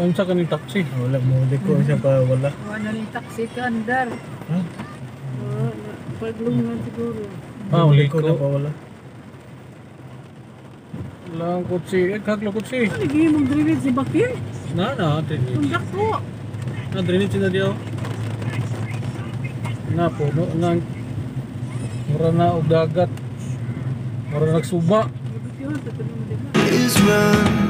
Ano sa kaning taxi? Wala mo di ko siya pa wala. Wala ni taxi ka andar. Ha? Wala paglungan siguro. Ah, wala ko na pa wala. Lang ko eh, ah, si, eh, kaglo ko si. Lagi mo drinit si Bakir? Na, na, drinit. Kundak ko. Na, drinit sila diyo. Na, puno nga. Mura na og dagat. Mura nagsuba. Is run.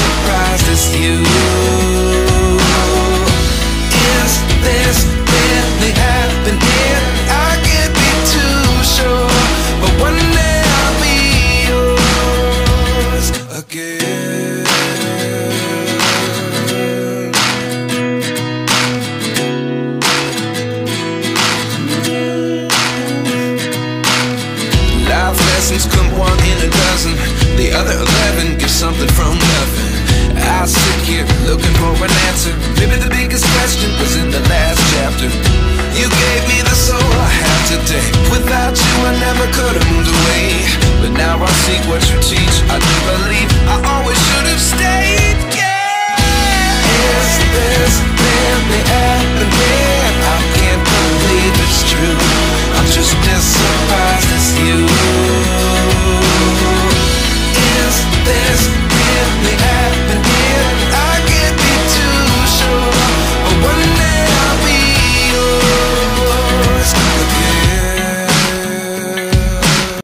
just you.